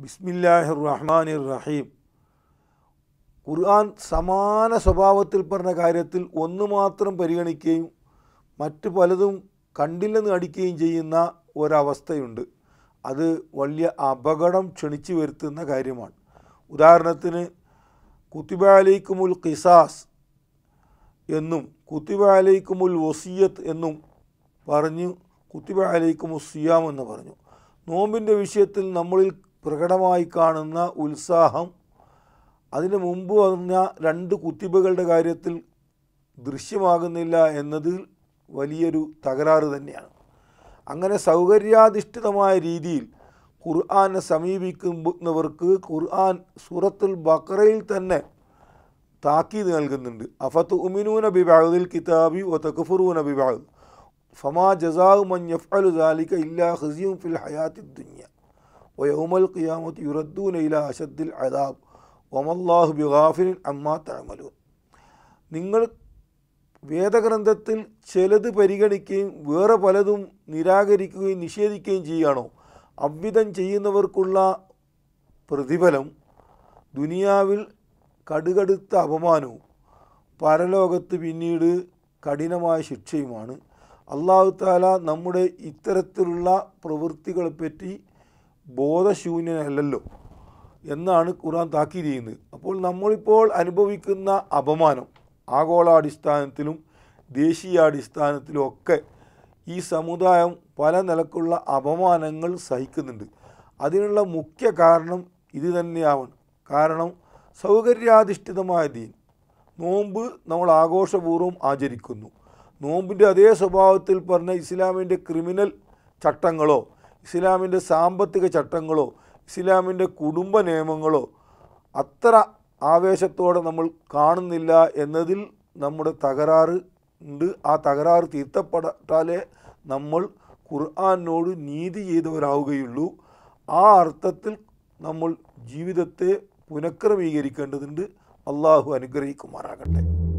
ബിസ്മില്ലാഹിർ റഹ്മാനിർ റഹീം ഖുർആൻ സമാന സ്വഭാവത്തിൽ പറഞ്ഞ കാര്യത്തിൽ ഒന്ന് മാത്രം പരിഗണിക്കുകയും മറ്റ് പലതും കണ്ടില്ലെന്ന് അടിക്കുകയും ചെയ്യുന്ന ഒരവസ്ഥയുണ്ട്. അത് വലിയ അപകടം ക്ഷണിച്ചു വരുത്തുന്ന കാര്യമാണ്. ഉദാഹരണത്തിന് കുത്തിബ ഖിസാസ് എന്നും കുത്തിബ അലൈക്കുമുൽ വസീയത്ത് എന്നും പറഞ്ഞു കുത്തിബ സിയാം എന്ന് പറഞ്ഞു. നോമ്പിന്റെ വിഷയത്തിൽ നമ്മളിൽ പ്രകടമായി കാണുന്ന ഉത്സാഹം. അതിന് മുമ്പ് വന്ന രണ്ട് കുത്തിപ്പുകളുടെ കാര്യത്തിൽ ദൃശ്യമാകുന്നില്ല എന്നതിൽ വലിയൊരു തകരാറ് തന്നെയാണ്. അങ്ങനെ സൗകര്യാധിഷ്ഠിതമായ രീതിയിൽ ഖുർആാനെ സമീപിക്കുന്നവർക്ക് ഖുർആൻ സൂറത്തുൽ ബക്രയിൽ തന്നെ താക്കീത് നൽകുന്നുണ്ട്. അഫത്ത് ഉമിനൂന ബിബാദിൽ കിതാബി ഒ തഖഫുറൂന ബിബാദ് ഫമാ ജസാഉ മൻ യഫ്അലു ഇല്ലാ ഹസിയും ഫിൽ ഹയാത്തി വയോമൽ ഖിയാമത്ത് യുറദ്ദൂൻ ഇല അഷദ്ദിൽ അദാബ് ഒമല്ലാഹു ബിഗാഫിൻ അമ്മാ തഴമലൂൻ നിങ്ങൾ വേദഗ്രന്ഥത്തിൽ ചിലത് പരിഗണിക്കുകയും വേറെ പലതും നിരാകരിക്കുകയും നിഷേധിക്കുകയും ചെയ്യുകയാണോ? അവ്വിധം ചെയ്യുന്നവർക്കുള്ള പ്രതിഫലം ദുനിയാവിൽ കടുകടുത്ത അപമാനവും പരലോകത്ത് പിന്നീട് കഠിനമായ ശിക്ഷയുമാണ്. അള്ളാഹു താല നമ്മുടെ ഇത്തരത്തിലുള്ള പ്രവൃത്തികളെപ്പറ്റി ബോധശൂന്യനല്ലല്ലോ എന്നാണ് ഖുർആൻ താക്കീത് ചെയ്യുന്നത്. അപ്പോൾ നമ്മളിപ്പോൾ അനുഭവിക്കുന്ന അപമാനം ആഗോളാടിസ്ഥാനത്തിലും ദേശീയാടിസ്ഥാനത്തിലും ഒക്കെ ഈ സമുദായം പല നിലക്കുള്ള അപമാനങ്ങൾ സഹിക്കുന്നുണ്ട്. അതിനുള്ള മുഖ്യ കാരണം ഇത് തന്നെയാവണം. കാരണം സൗകര്യാധിഷ്ഠിതമായ ദീൻ. നോമ്പ് നമ്മൾ ആഘോഷപൂർവം ആചരിക്കുന്നു. നോമ്പിന്റെ അതേ സ്വഭാവത്തിൽ പറഞ്ഞ ഇസ്ലാമിന്റെ ക്രിമിനൽ ചട്ടങ്ങളോ ഇസ്ലാമിന്റെ സാമ്പത്തിക ചട്ടങ്ങളോ ഇസ്ലാമിന്റെ കുടുംബ നിയമങ്ങളോ അത്ര ആവേശത്തോടെ നമ്മൾ കാണുന്നില്ല എന്നതിൽ നമ്മുടെ തകരാറ് ഉണ്ട്. ആ തകരാറ് തീർത്തപ്പെട്ടാലേ നമ്മൾ ഖുർആാനോട് നീതി ചെയ്തവരാവുകയുള്ളൂ. ആ അർത്ഥത്തിൽ നമ്മൾ ജീവിതത്തെ പുനഃക്രമീകരിക്കേണ്ടതുണ്ട്. അള്ളാഹു അനുഗ്രഹിക്കുമാറാകട്ടെ.